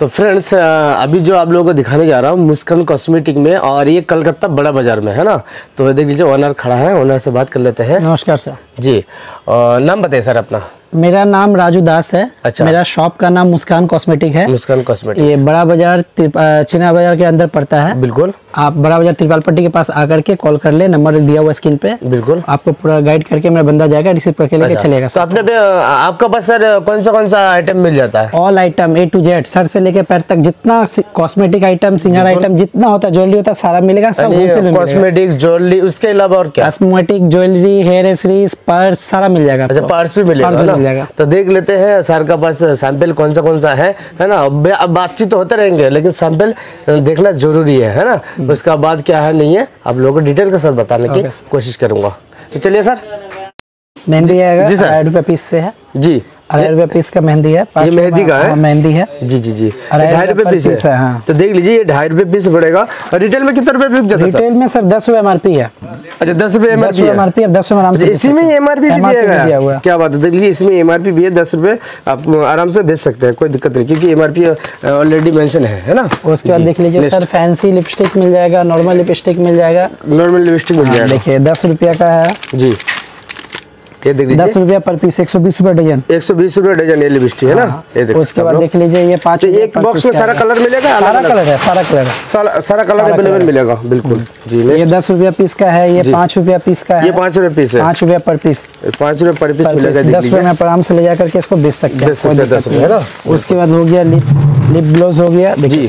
तो फ्रेंड्स अभी जो आप लोगों को दिखाने जा रहा हूँ मुस्कान कॉस्मेटिक में और ये कलकत्ता बड़ा बाज़ार में है ना? तो देख लीजिए ओनर खड़ा है ओनर से बात कर लेते हैं। नमस्कार सर जी और नाम बताइए सर अपना। मेरा नाम राजू दास है। अच्छा। मेरा शॉप का नाम मुस्कान कॉस्मेटिक है। मुस्कान कॉस्मेटिक ये बड़ा बाज़ार चिना बाज़ार के अंदर पड़ता है। बिल्कुल। आप बड़ा बाज़ार तिरपाल पट्टी के पास आकर के कॉल कर ले नंबर दिया हुआ स्क्रीन पे। बिल्कुल। आपको पूरा गाइड करके मेरा बंदा जाएगा रिसीव करके लेके अच्छा, चलेगा। तो अ, आपका पास सर कौन सा कौन सा आइटम मिल जाता है? All item A to Z sir से लेके पैर तक जितना कॉस्मेटिक आइटम सिंगर आइटम जितना होता है ज्वेलरी होता है सारा मिलेगा सब मिलेगा। कॉस्मेटिक ज्वेलरी उसके अलावा और क्या? Cosmetic jewellery hair accessories purse सारा मिल जाएगा पर्स भी मिलेगा पर्स भी ना? मिल जाएगा। तो देख लेते हैं सर का पास सैंपल कौन सा कौन सा है है ना? अब बातचीत तो होते रहेंगे लेकिन सैंपल देखना ज़रूरी है है ना? उसका बाद क्या है नहीं है आप लोगों को डिटेल के साथ बताने की कोशिश करूँगा। तो चलिए सर मेहंदी आएगा जी सर। पीस से है। जी। अढ़ाई रुपये पीस का मेहंदी है पाँच मेहंदी का है? हाँ, मेहंदी है। जी जी जी। ढाई रुपये रुपए पीस पीस है। है, हाँ। तो देख लीजिए ये ढाई रुपए पीस पड़ेगा। और रिटेल में कितने रुपए बिक जाता है रिटेल में सर दस रुपये एमआरपी है। अच्छा दस रुपए एम रुपये एमआरपी अब दस रुपये आराम से अच्छा, इसी में एम आर पी MRP दिया भी दिया हुआ है। है क्या बात है देख लीजिए इसमें एम आर पी भी है दस रुपए आप आराम से भेज सकते हैं कोई दिक्कत नहीं क्योंकि M R P already mention है है ना? उसके बाद देख लीजिए सर फैंसी लिपस्टिक मिल जाएगा नॉर्मल लिपस्टिक मिल जाएगा। नॉर्मल लिपस्टिक मिल जाएगा। देखिए दस रुपया का है। जी। ये देख दस लीजिए रुपया पर पीस एक सौ बीस रुपये डजन। एक सौ बीस रुपए डजन ये लिपस्टिक है ना? ये देख हाँ। उसके बाद देख लीजिए ये पाँच तो एक बॉक्स में का सारा कलर मिलेगा? सारा कलर है सारा कलर है। सारा सारा कलर अवेलेबल मिलेगा बिल्कुल। जी ये दस रुपया पीस का है ये। पाँच रुपया पीस का है। ये पाँच रुपए पीस है। पाँच रुपया पर पीस। पाँच रुपए पर पीस मिलेगा दस रुपये में आराम से ले जा करके इसको बेच सकते हैं। हैं दस रुपये, है। है ना? उसके बाद हो गया लिप लिप ग्लोज हो गया। देखिए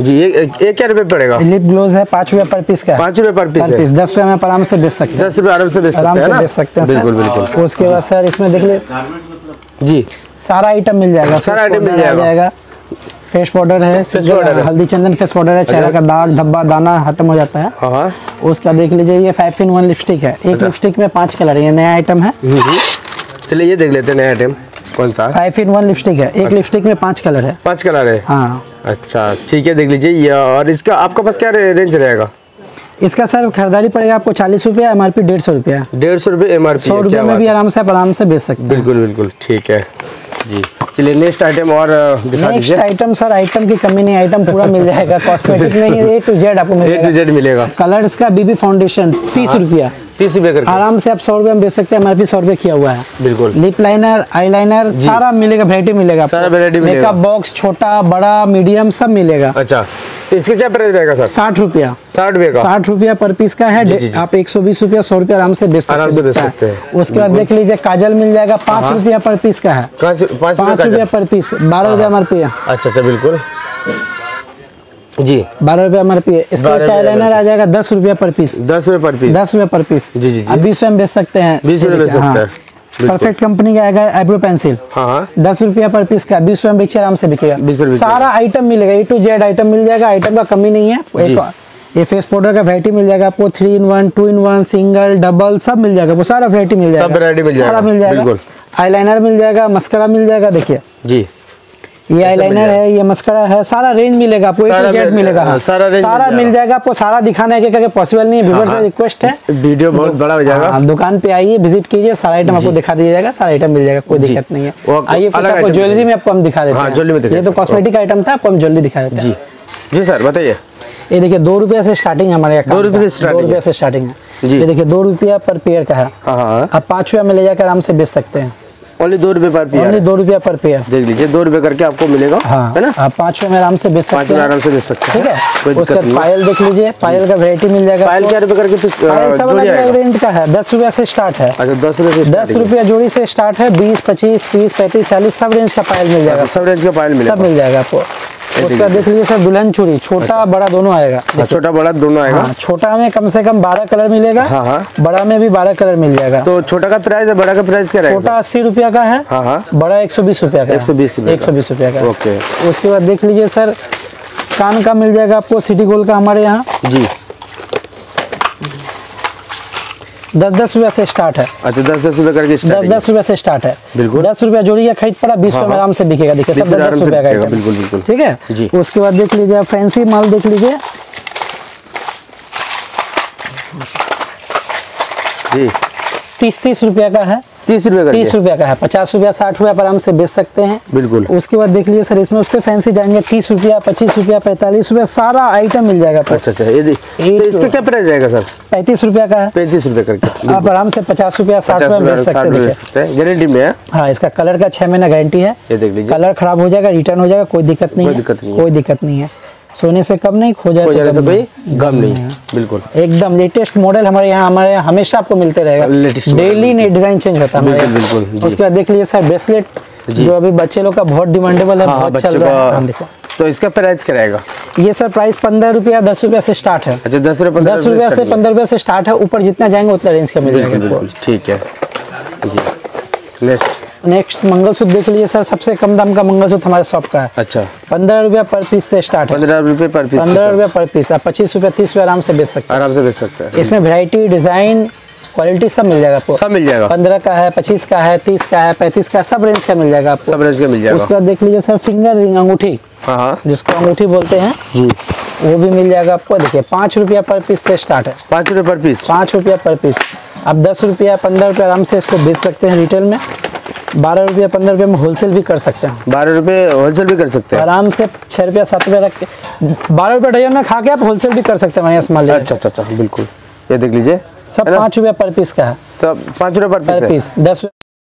जी। ये ये क्या रुपए पड़ेगा? लिप ग्लोज है पाँच रुपया पर पीस का पाँच रुपए पर पीस पर पीस दस रुपये में आराम से बेच सकते हैं। दस रुपए आराम से बेच आराम से बेच सकते हैं बिल्कुल बिल्कुल। उसके बाद सर इसमें देख लीजिए। जी। सारा आइटम मिल जाएगा सारा item मिल जाएगा। फेस पाउडर है। हल्दी चंदन फेस पाउडर है चेहरा का दाग धब्बा दाना खत्म हो जाता है। हाँ हाँ। उसका देख लीजिए ये फाइव इन वन लिपस्टिक है। अच्छा। एक लिपस्टिक में पाँच कलर है ये नया आइटम है। चलिए ये देख लेते हैं नया आइटम कौन सा? फाइव इन वन लिपस्टिक है। एक लिपस्टिक में पाँच कलर है। पाँच कलर है? हाँ। अच्छा ठीक है देख लीजिए। ये और इसका आपका पास क्या रेंज रहेगा? इसका सर खरीदारी पड़ेगा आपको चालीस रुपया एम आर पी डेढ़ सौ रुपया। डेढ़ सौ रुपये एम आर पी सौ रुपये में भी आराम से आप आराम से बेच सकते हैं। बिल्कुल बिल्कुल ठीक है। जी। चलिए नेक्स्ट आइटम और दिखा नेक्स्ट दीजिए। आइटम सर आइटम की कमी नहीं आइटम पूरा मिल जाएगा कॉस्मेटिक में ए टू जेड आपको मिलेगा ए टू जेड मिलेगा। कलर्स का बीबी फाउंडेशन तीस रुपया। तीस रुपये करके। आराम से आप सौ रुपये में बेच सकते हैं हमारे सौ रुपये किया हुआ है। बिल्कुल। लिप लाइनर आई लाइनर सारा मिलेगा वेरायटी मिलेगा सारा वेरायटी मिलेगा। मेकअप बॉक्स छोटा बड़ा मीडियम सब मिलेगा। अच्छा। इसका क्या प्राइस रहेगा सर? साठ रुपया। साठ रुपये का? साठ रुपया पर पीस का है जी, जी। जी. आप एक सौ बीस रुपया सौ रुपया आराम से बेच सकते आराम से बेच सकते हैं। उसके बाद देख लीजिए काजल मिल जाएगा पाँच रुपया पर पीस का है। पाँच रुपया पर पीस बारह रुपया है। अच्छा अच्छा बिल्कुल। जी। बारह रुपया एम है। इसका 12 चाय लाइनर आ जाएगा दस रुपया पर पीस दस रुपये पर पीस दस रुपया पर पीस जी, जी, जी। बीस रुपये में बेच सकते हैं। 20 रुपये बेच सकते हाँ। परफेक्ट कंपनी का आएगा आईब्रो पेंसिल हाँ हाँ। दस रुपया पर पीस का बीस रुपये आराम से बिकेगा। सारा आइटम मिलेगा ए टू जेड आइटम मिल जाएगा आइटम का कमी नहीं है। ये फेस पाउडर का वैरायटी मिल जाएगा आपको three in one two in one single double सब मिल जाएगा वो सारा वैरायटी मिल जाएगा। variety मिल सारा जाएगा, मिल जाएगा। आई आईलाइनर मिल जाएगा मस्करा मिल जाएगा देखिए। जी। ये आईलाइनर है ये मस्करा है सारा रेंज मिलेगा आपको सारा मिल- मिलेगा। हाँ। सारा मिल सारा मिल जाएगा। आपको सारा दिखाना है क्या पॉसिबल नहीं है व्यूवर से। रिक्वेस्ट है। वीडियो बहुत बड़ा हो जाएगा। हाँ, दुकान पे आइए विज़िट कीजिए सारा आइटम आपको दिखा दिया जाएगा सारा आइटम मिल जाएगा कोई दिक्कत नहीं है। आइए आपको ज्वेलरी में आपको हम दिखा देते हाँ, हैं। ज्वेलरी में ये तो कॉस्मेटिक आइटम था आपको हम ज्वेलरी दिखा देते जी हैं। जी। सर बताइए। ये देखिए दो रुपया से स्टार्टिंग है हमारे यहाँ दो रुपये से दो रुपया से स्टार्टिंग है। ये देखिए दो रुपया पर पेयर का हाँ। आप पाँच रुपया में ले जाकर आराम से बेच सकते हैं। ओनली दो रुपए पर ओनली दो रुपया पर पेयर देख लीजिए दो रुपए करके आपको मिलेगा हाँ है ना? आप पाँच में आराम से बेच सकते हैं। आराम से बेच सकते हैं ठीक उसके। पायल देख लीजिए पायल का वेरायटी मिल जाएगा पायल। क्या रुपए करके रेंज का है दस रुपया से स्टार्ट है। अच्छा दस रुपये दस रुपया जोड़ी से स्टार्ट है बीस पच्चीस तीस पैंतीस चालीस सब रेंज का पायल मिल जाएगा अच्छा, सब रेंज का पायल मिल सब मिल जाएगा आपको। उसका देख लीजिए सर दुल्हन चूड़ी छोटा बड़ा दोनों आएगा। हाँ, छोटा बड़ा दोनों आएगा। हाँ छोटा में कम से कम बारह कलर मिलेगा हाँ, हाँ। बड़ा में भी बारह कलर मिल जाएगा। तो छोटा का प्राइस है बड़ा का प्राइस क्या छोटा अस्सी रुपया का है हाँ हाँ। बड़ा एक सौ बीस रुपया का एक सौ बीस एक सौ बीस रुपया का ओके। उसके बाद देख लीजिए सर कान का मिल जाएगा आपको सिटी गोल्ड का हमारे यहाँ। जी। दस दस रुपया से स्टार्ट है अच्छा दस दस रुपया करके दस दस रुपया से स्टार्ट है बिल्कुल। दस रुपया जोड़िए का खरीद पड़ा बीस हाँ, रुपये हाँ। आराम से बिकेगा देखिए सब दस दस रुपया का। बिल्कुल, बिल्कुल। ठीक है जी। उसके बाद देख लीजिए फैंसी माल देख लीजिए जी तीस तीस रुपया का है तीस रुपए का तीस रुपया का है पचास रुपया साठ रुपया पर आराम से बेच सकते हैं। बिल्कुल। उसके बाद देख लीजिए सर इसमें उससे फैंसी जाएँगे तीस रुपया पच्चीस रुपया पैंतालीस रुपया सारा आइटम मिल जाएगा अच्छा अच्छा ये तो इसका क्या प्राइस रहेगा सर? पैंतीस रुपया का है। पैंतीस रुपए करके आप आराम से पचास रुपया साठ रुपया रुपए बेच सकते हैं रुपए देखिए। बेच सकते हैं। गारंटी में है? हाँ इसका कलर का छह महीना गारंटी है। ये देख लीजिए। कलर खराब हो जाएगा रिटर्न हो जाएगा कोई दिक्कत नहीं कोई दिक्कत नहीं है। नहीं सोने से कम नहीं खो जाए तो से कोई नहीं। गम नहीं है। बिल्कुल। एकदम लेटेस्ट मॉडल हमारे यहाँ हमारे यहाँ हमेशा आपको मिलते रहेगा। डेली नई डिज़ाइन चेंज होता है बिल्कुल। उसके बाद देख लीजिए सर ब्रेसलेट जो। अभी बच्चे लोग का बहुत डिमांडेबल है हाँ बहुत चल रहा है। हाँ, देखो। तो इसका प्राइस क्या रहेगा? ये सर प्राइस पंद्रह रुपया दस रुपया से स्टार्ट है। अच्छा दस पंद्रह दस रुपया से पंद्रह रुपया से स्टार्ट है ऊपर जितना जाएँगे उतना रेंज का मिल जाएगा। ठीक है। जी। नेक्स्ट नेक्स्ट मंगलसूत्र देख लीजिए सर सबसे कम दाम का मंगलसूत्र हमारे शॉप का है। अच्छा। पंद्रह रुपया पर पीस से स्टार्ट है। पंद्रह रुपए पर पीस पंद्रह रुपया पर पीस आप पच्चीस रुपया तीस रुपया आराम से बेच सकते हैं। आराम से बेच सकते हैं। इसमें वैरायटी डिज़ाइन क्वालिटी सब मिल जाएगा आपको। सब मिल जाएगा। पंद्रह का है पच्चीस का है तीस का है पैंतीस का सब रेंज का मिल जाएगा आपको। सब रेंज का मिल जाएगा। उसके बाद देख लीजिए सर फिंगर रिंग अंगूठी। हाँ हाँ। जिसको अंगूठी बोलते हैं जी। वो भी मिल जाएगा आपको। देखिए पाँच रुपया पर पीस से स्टार्ट है। पाँच रुपए पर पीस पाँच रुपया पर पीस आप दस रुपया पंद्रह रुपया आराम से इसको बेच सकते हैं रिटेल में। बारह रुपया पंद्रह रुपया में होलसेल भी कर सकते हैं। बारह रुपए होलसेल भी कर सकते हैं? आराम से छः रुपया सात रुपया रख के बारह रुपया डजन में खा के आप होलसेल भी कर सकते हैं हमारे यहाँ से माल अच्छा अच्छा अच्छा बिल्कुल। ये देख लीजिए सब पाँच रुपया पर पीस का है। सब पाँच रुपए पर पीस दस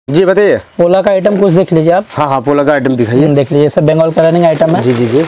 जी बताइए। पोला का आइटम कुछ देख लीजिए आप। हाँ हाँ पोला का आइटम दिखाइए। देख लीजिए सब बंगाल का रनिंग आइटम है। जी जी जी।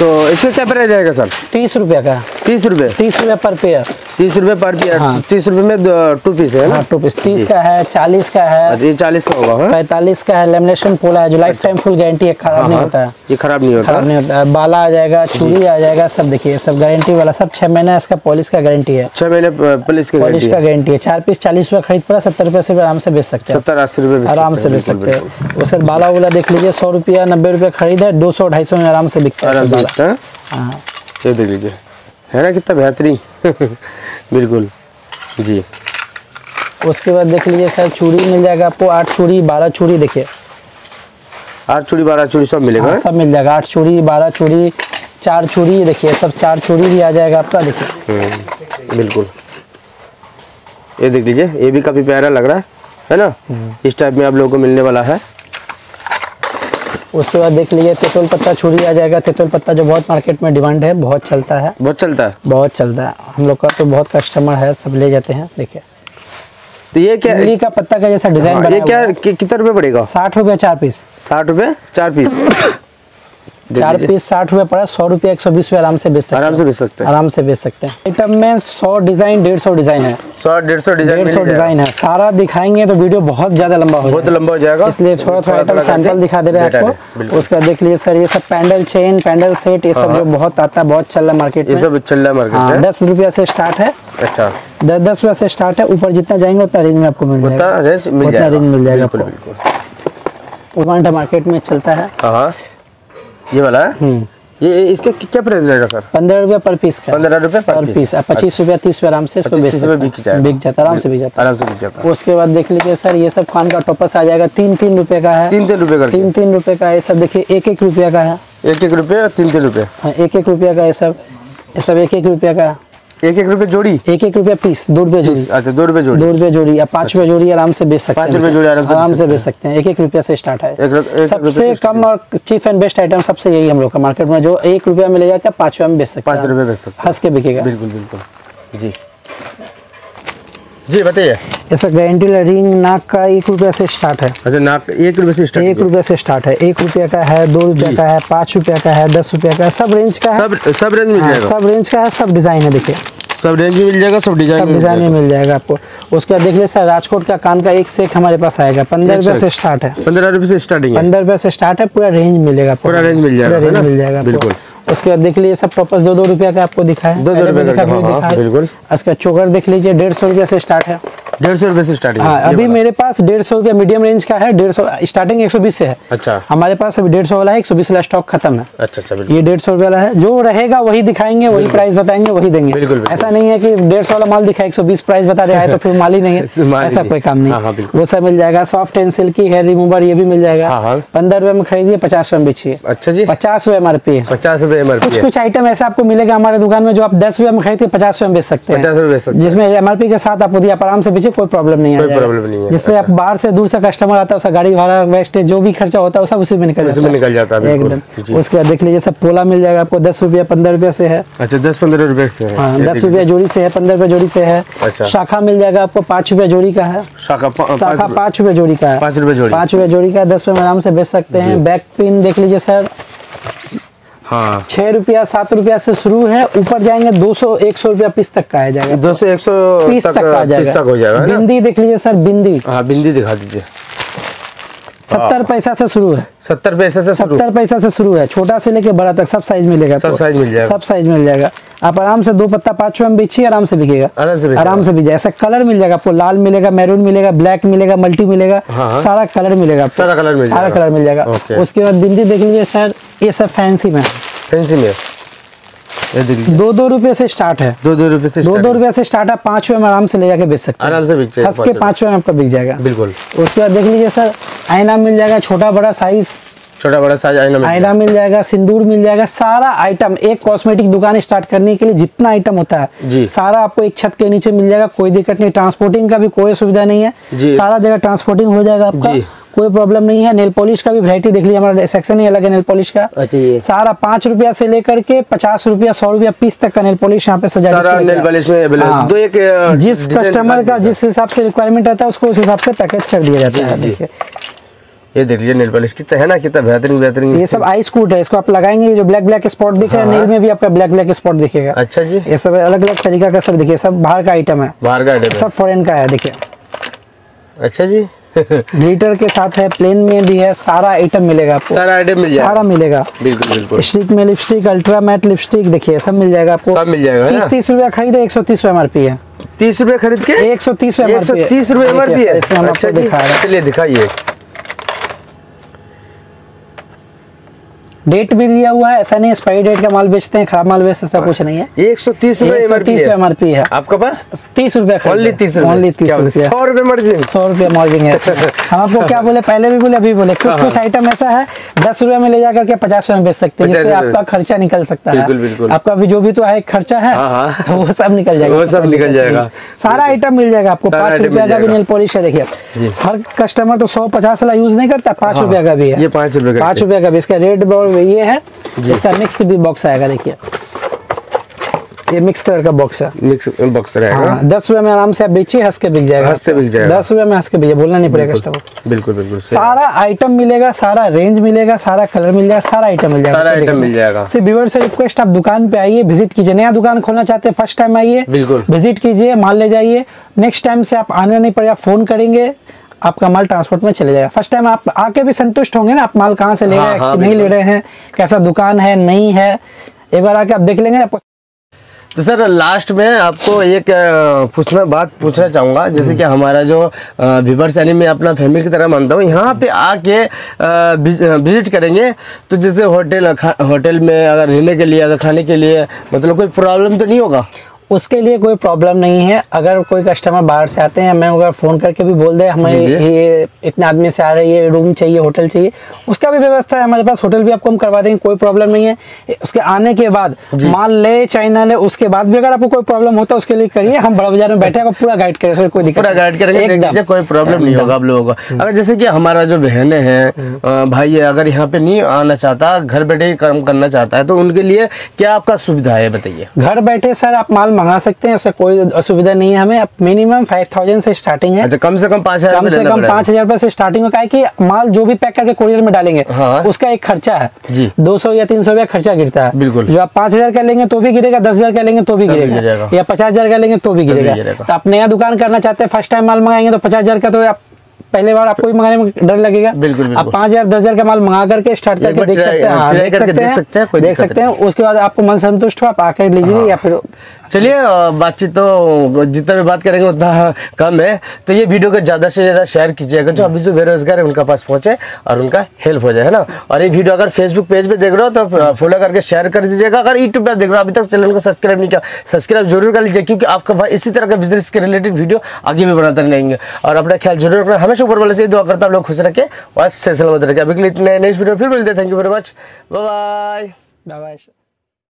तो इसका क्या प्राइस रहेगा सर? तीस रुपया का तीस रुपए तीस रुपया पर पेयर तीस रुपए पर पीस हाँ। तीस रुपए में टू पीस है ना? हाँ टू पीस तीस का है चालीस का है। ये चालीस का होगा हाँ? पैंतालीस का है लेमिनेशन पोला है जो लाइफ टाइम फुल गारंटी है खराब नहीं हाँ, होता है। ये खराब नहीं होता। खराब नहीं होता है। बाला आ जाएगा चूड़ी आ जाएगा सब देखिए सब गारंटी वाला सब छह महीना इसका पॉलिश का गारंटी है। छह महीने प- पुलिस की पॉलिश का गारंटी है। चार पीस चालीस रुपया खरीद पड़ा सत्तर रुपये से आराम से बेच सकते हैं। सत्तर अस्सी रुपए आराम से बेच सकते हैं। उसके बाद बाला वाला देख लीजिए सौ रुपया नब्बे रुपया खरीद है दो सौ ढाई सौ में आराम से बिकता है। हैं। हाँ। ये देख लीजिए। है ना कितना बेहतरीन? बिल्कुल। जी। उसके बाद देख लीजिए सर चूड़ी मिल जाएगा आपको आठ चूड़ी बारह चूड़ी देखिए। आठ चूड़ी बारह चूड़ी सब मिलेगा हाँ, सब मिल जाएगा। आठ चूड़ी बारह चूड़ी चार चूड़ी देखिए सब चार चूड़ी भी आ जाएगा आपका देखिए। हम्म, बिल्कुल। ये देख लीजिए ये भी काफ़ी प्यारा लग रहा है है ना? इस टाइप में आप लोगों को मिलने वाला है। उसके बाद देख लीजिए तेतुल पत्ता चूड़ी आ जाएगा। तेतुल पत्ता जो बहुत मार्केट में डिमांड है बहुत चलता है। बहुत चलता है? बहुत चलता है। हम लोग का तो बहुत कस्टमर है सब ले जाते हैं देखिए। तो ये क्या इमली का पत्ता का जैसा डिज़ाइन हाँ, ये क्या कितना रुपए पड़ेगा? साठ रुपये चार पीस साठ रुपए? चार पीस चार पीस साठ रुपये पड़ा सौ रुपये एक सौ बीस रुपये आराम से बेच सकते आराम हैं। से बेच सकते हैं। आराम से बेच सकते हैं। आइटम में सौ डिज़ाइन डेढ़ सौ डिज़ाइन है। सौ डेढ़ सौ डिज़ाइन डेढ़ सौ डिज़ाइन है। सारा दिखाएँगे तो वीडियो बहुत ज़्यादा लंबा हो बहुत लंबा हो जाएगा। इसलिए थोड़ा थोड़ा आइटम सैंपल दिखा दे रहे हैं आपको। उसका देख लीजिए सर ये सब पैंडल चेन पैंडल सेट ये सब जो बहुत आता है बहुत चल रहा है मार्केट ये सब चल रहा है हाँ मार्केट दस रुपया से स्टार्ट है। अच्छा। दस दस रुपया से स्टार्ट है। ऊपर जितना जाएँगे उतना रेंज में आपको मिल जाएगा। उतना रेंज मिल जाएगा। आपको। मार्केट में चलता है। हाँ हाँ। ये वाला है? हम्म। ये इसके क्या प्राइस रहेगा सर पंद्रह रुपया पर पीस का पंद्रह रुपये पर पीस पच्चीस रुपया तीस रुपया आराम से इसको 25 बेच सकते बिक जाता। बिक जाता आराम से बिक जाता आराम से बिक जाता उसके बाद देख लीजिए सर ये सब खान का टोपस आ जाएगा तीन तीन रुपये का है। तीन तीन रुपए का तीन तीन रुपए का ये सब देखिए एक एक रुपया का है। एक एक रुपये तीन तीन रुपए। हाँ, एक एक रुपया का ये सब। ये सब एक एक रुपया का एक एक रुपए जोड़ी? एक एक रुपया पीस दो रुपए जोड़ी। अच्छा दो रुपए जोड़ी। दो रुपए जोड़ी या पाँच रुपए जोड़ी आराम से बेच सकते हैं हैं रुपए जोड़ी आराम से बेच आराम से सकते बेच सकते हैं। एक एक रुपया से स्टार्ट है। एक एक सबसे कम और चीप एंड बेस्ट आइटम सबसे यही हम लोग का मार्केट में जो एक रुपया मिलेगा क्या पाँच रुपया में बेच सकते हैं पाँच रुपए बेच सकते हंस के बिकेगा। बिल्कुल बिल्कुल। जी। जी बताइए। ऐसा गारंटी रिंग नाक का एक रुपया से स्टार्ट है। अच्छा नाक एक रुपए से स्टार्ट एक रुपया से स्टार्ट है। एक रुपया का है दो रुपया का है पाँच रुपया का है दस रुपया का है सब रेंज का है। सब सब रेंज मिल हाँ, जाएगा। सब रेंज का है सब डिज़ाइन है देखिए। सब रेंज भी मिल जाएगा सब डिज़ाइन सब डिज़ाइन में मिल जाएगा आपको। उसके बाद देख लीजिए सर राजकोट का कान का एक सेक हमारे पास आएगा। पंद्रह रुपया। से स्टार्ट है। पंद्रह रुपए से स्टार्टिंग पंद्रह रुपये से स्टार्ट है पूरा रेंज मिलेगा पूरा रेंज मिल जाएगा, पूरा रेंज मिल जाएगा बिल्कुल। उसके बाद देख लीजिए सब पर्पज दो दो रुपया का आपको दिखा है दो दो रुपया का, हाँ, है। बिल्कुल। उसका चोकर देख लीजिए डेढ़ सौ रुपया से स्टार्ट है डेढ़ सौ रुपए से स्टार्टिंग हाँ अभी मेरे पास डेढ़ सौ रुपया मीडियम रेंज का है डेढ़ सौ स्टार्टिंग एक सौ बीस से है। अच्छा। हमारे पास अभी डेढ़ सौ वाला है एक सौ बीस वाला स्टॉक खत्म है। अच्छा अच्छा ये डेढ़ सौ रुपये वाला है जो रहेगा वही दिखाएँगे वही प्राइस बताएँगे वही देंगे। बिल्कुल। ऐसा नहीं है कि डेढ़ सौ वाला माल दिखा एक सौ बीस प्राइस बता रहे हैं तो फिर माल ही नहीं है। ऐसा कोई काम नहीं। हाँ, हाँ। वो सब मिल जाएगा। Soft and silky hair remover ये भी मिल जाएगा। हाँ। पंद्रह रुपए में खरीदिए पचास रुपए में बेचिए। अच्छा जी। पचास रुपए एम आर पी है। पचास रुपए एम कुछ कुछ आइटम ऐसा आपको मिलेगा हमारे दुकान में जो आप दस रुपए में खरीदते पचास रुपए में बेच सकते हैं। रुपए जिसमें एमआरपी के साथ आप आराम से बेचिए लीजिए कोई प्रॉब्लम नहीं कोई problem नहीं है। जिससे आप बाहर से दूर से कस्टमर आता है उसका गाड़ी भाड़ा वेस्टेज जो भी खर्चा होता है सब उसी में निकल जाता है। निकल जाता है, एकदम। उसके बाद देख लीजिए सब पोला मिल जाएगा आपको दस रुपया पंद्रह रुपया से है। अच्छा दस पंद्रह रुपए से है। हाँ दस रुपया जोड़ी से है पंद्रह रुपया जोड़ी से है। अच्छा। शाखा मिल जाएगा आपको पाँच रुपया जोड़ी का है। शाखा शाखा पाँच रुपए जोड़ी का है। पाँच रुपए जोड़ी। पाँच जोड़ी का है दस रुपए आराम से बेच सकते हैं। बैक पिन देख लीजिए सर। हाँ। छह रुपया सात रुपया से शुरू है ऊपर जाएँगे दो सौ एक सौ रुपया पीस तक का आ जाएगा। दो सौ एक सौ पीस तक का आ पीस तक हो जाएगा जाएगा है? बिंदी देख लीजिए सर बिंदी। हाँ बिंदी दिखा दीजिए। सत्तर पैसा से शुरू है। सत्तर पैसे से सत्तर पैसा से शुरू है। छोटा से लेके बड़ा तक सब साइज़ मिलेगा सब size मिल जाएगा। सब साइज़ मिल जाएगा। आप आराम से दो पत्ता पाँच रुपए में बेचिए आराम से बिकेगा। आराम से बिकेगा। आराम से बिक जाएगा ऐसा कलर मिल जाएगा आपको। लाल मिलेगा मैरून मिलेगा ब्लैक मिलेगा मल्टी मिलेगा। हाँ, हाँ। सारा कलर मिलेगा सारा कलर मिल सारा जाएगा। कलर मिल जाएगा। उसके बाद बिंदी देख लीजिए सर ये सब फैंसी में है। फैंसी में दो दो रुपए से स्टार्ट है। दो दो रुपए से दो दो रुपए से स्टार्ट है पाँच रुपए में आराम से ले जाके बेच सकते आराम से बिक जाएगा हंस के पाँच रुपए में आपका बिक जाएगा। बिल्कुल। उसके बाद देख लीजिए सर आईना मिल जाएगा छोटा बड़ा साइज़ छोटा बड़ा साइज़ आईना मिल आईना मिल जाएगा सिंदूर मिल जाएगा सारा आइटम एक कॉस्मेटिक दुकान स्टार्ट करने के लिए जितना आइटम होता है सारा आपको एक छत के नीचे मिल जाएगा कोई दिक्कत नहीं ट्रांसपोर्टिंग का भी कोई सुविधा नहीं है। सारा जगह ट्रांसपोर्टिंग हो जाएगा आपका। कोई प्रॉब्लम नहीं है। नेल पॉलिश का भी वैरायटी देख लीजिए हमारा सेक्शन ही अलग है नेल पॉलिश का। अच्छा, ये। सारा पाँच रुपया से लेकर के पचास रुपया सौ रुपया पीस तक का नेल पॉलिश यहाँ पे सजा में हाँ। एक, जिस कस्टमर का जिस हिसाब से रिक्वायरमेंट रहता है उसको उस हिसाब से पैकेज कर दिया जाता है। देखिए। ये देख लीजिए नेल पॉलिश कितना है ना कितना बेहतरीन बेहतरीन। ये सब आइस कूट है इसको आप लगाएँगे ये जो ब्लैक ब्लैक स्पॉट दिख रहा है हाँ, नेल में भी आपका ब्लैक ब्लैक स्पॉट दिखेगा। अच्छा जी। ये सब अलग अलग तरीका का सब देखिए सब बाहर का आइटम है। बाहर का आइटम सब फॉरेन का है देखिए। अच्छा जी। ग्लिटर के साथ है प्लेन में भी है सारा आइटम मिलेगा आपको। सारा आइटम मिल जाएगा। सारा मिलेगा। बिल्कुल बिल्कुल। स्टिक में लिपस्टिक अल्ट्रा मैट लिपस्टिक देखिए सब मिल जाएगा आपको। सब मिल जाएगा, तीस ना? तीस रुपया खरीदे एक सौ तीस एमआरपी है। तीस रुपए खरीद के? एक सौ तीस रूपए सौ तीस रुपए एम देखिए है? इसमें हम अच्छा आपको दिखा रहे हैं। चलिए दिखाइए। डेट भी दिया हुआ है ऐसा नहीं एक्सपायरी डेट का माल बेचते हैं खराब माल बेचते ऐसा कुछ नहीं है। एक सौ तीस रूपए है। आपका पास? तीस रुपया ओनली तीस ओनली तीस रुपया सौ रुपए मार्जिन सौ रुपया मार्जिन है। हम आपको क्या बोले? पहले भी बोले अभी बोले। कुछ हाँ, कुछ आइटम ऐसा है दस रुपया में ले जाकर के पचास रुपया में बेच सकते हैं जिससे आपका खर्चा निकल सकता है। आपका भी जो भी तो है खर्चा है हाँ, हाँ। तो वो सब निकल जाएगा। वो सब निकल जाएगा। सारा आइटम मिल जाएगा आपको। पाँच रुपया का भी। नेल पॉलिश है देखिए। हर कस्टमर तो सौ पचास वाला यूज़ नहीं करता पाँच हाँ, रुपया का भी है। पाँच रुपए रुपया का भी। इसका रेड बॉल ये है। इसका मिक्स भी बॉक्स आएगा देखिए। ये मिक्स कलर का बॉक्स है। मिक्स बॉक्स रहेगा। हाँ दस रुपये में आराम से आप बेचिए हंस के बिक जाएगा। हंस से बिक जाएगा। दस रुपये में हंस के बिक बोलना नहीं पड़ेगा कस्टमर बिल्कुल बिल्कुल सारा आइटम मिलेगा सारा रेंज मिलेगा सारा कलर मिल जाएगा सारा आइटम मिल जाएगा। सारा दिक्कत मिल जाएगा। सिर्फ़ व्यूअर से रिक्वेस्ट आप दुकान पे आइए विज़िट कीजिए। नया दुकान खोलना चाहते हैं फ़र्स्ट टाइम आइए बिल्कुल। विज़िट कीजिए माल ले जाइए। नेक्स्ट टाइम से आप आने नहीं पड़ेगा फ़ोन करेंगे आपका माल ट्रांसपोर्ट में चले जाएगा। फ़र्स्ट टाइम आप आके भी संतुष्ट होंगे ना आप माल कहाँ से ले हाँ, रहे हैं हाँ, नहीं ले रहे हैं कैसा दुकान है नहीं है। एक बार आके आप देख लेंगे आपको। तो सर लास्ट में आपको एक पूछना बात पूछना चाहूँगा। जैसे कि हमारा जो विवर्स यानी मैं अपना फैमिली की तरह मानता हूँ यहाँ पे आके विज़िट करेंगे। तो जैसे होटल होटल में अगर रहने के लिए अगर खाने के लिए मतलब कोई प्रॉब्लम तो नहीं होगा? उसके लिए कोई प्रॉब्लम नहीं है। अगर कोई कस्टमर बाहर से आते हैं मैं अगर फ़ोन करके भी बोल दे हमें। ये इतने आदमी से आ रहे हैं ये रूम चाहिए होटल चाहिए उसका भी व्यवस्था है हमारे पास होटल भी आपको हम करवा देंगे कोई प्रॉब्लम नहीं है। उसके आने के बाद माल ले चाहे ना ले उसके बाद भी अगर आपको कोई प्रॉब्लम होता है उसके लिए करिए हम बड़ा बाज़ार में बैठे पूरा गाइड करेंगे कोई दिक्कत पूरा गाइड करेंगे कोई प्रॉब्लम नहीं होगा आप लोगों को। अगर जैसे कि हमारा जो बहनें हैं भाई है अगर यहाँ पे नहीं आना चाहता घर बैठे ही काम करना चाहता है तो उनके लिए क्या आपका सुविधा है बताइए? घर बैठे सर आप माल मंगा सकते हैं उससे कोई असुविधा नहीं है हमें। मिनिमम फाइव थाउज़ेंड से स्टार्टिंग है। अच्छा कम से कम पाँच हज़ार कम से कम। पाँच हज़ार से स्टार्टिंग में का है कि माल जो भी पैक करके कोरियर में डालेंगे हाँ। उसका एक खर्चा है। दो सौ या तीन सौ रुपया खर्चा गिरता है। बिल्कुल। जो आप पाँच हज़ार का लेंगे तो भी गिरेगा दस हज़ार का लेंगे तो भी गिरेगा। या पचास हज़ार का लेंगे तो भी गिरेगा। तो आप नया दुकान करना चाहते हैं फ़र्स्ट टाइम माल मंगाएँगे तो पचास हज़ार का तो आप पहले बार आपको भी मंगाने में डर लगेगा। बिल्कुल, बिल्कुल। आप पाँच हज़ार दस हज़ार का माल मंगा करके स्टार्ट करके देख सकते हैं। हाँ, देख सकते हैं। हैं, देख सकते हैं। उसके बाद आपको मन संतुष्ट हो आप आकर लीजिए या फिर चलिए बातचीत तो जितना भी बात करेंगे उतना कम है। तो ये वीडियो को ज़्यादा से ज़्यादा शेयर कीजिएगा, जो अभी जो बेरोजगार है, उनका पास पहुँचे और उनका हेल्प हो जाए, है ना? और ये वीडियो अगर फेसबुक पेज पे देख रहे हो तो फॉलो करके शेयर कर दीजिएगा। अगर यूट्यूब पर देख रहे हो, अभी तक चैनल को सब्सक्राइब नहीं किया सब्सक्राइब ज़रूर कर लीजिए, क्योंकि आपका भाई इसी तरह का बिज़नेस के रिलेटेड वीडियो आगे भी बनाते रहेंगे। और अपना ख्याल ज़रूर रखना, हमेशा ऊपर वाले से दुआ करता आप लोग खुश रखे और से सलामत रखे। अभी के लिए इतने नेक्स्ट वीडियो फिर मिलते thank you very much bye bye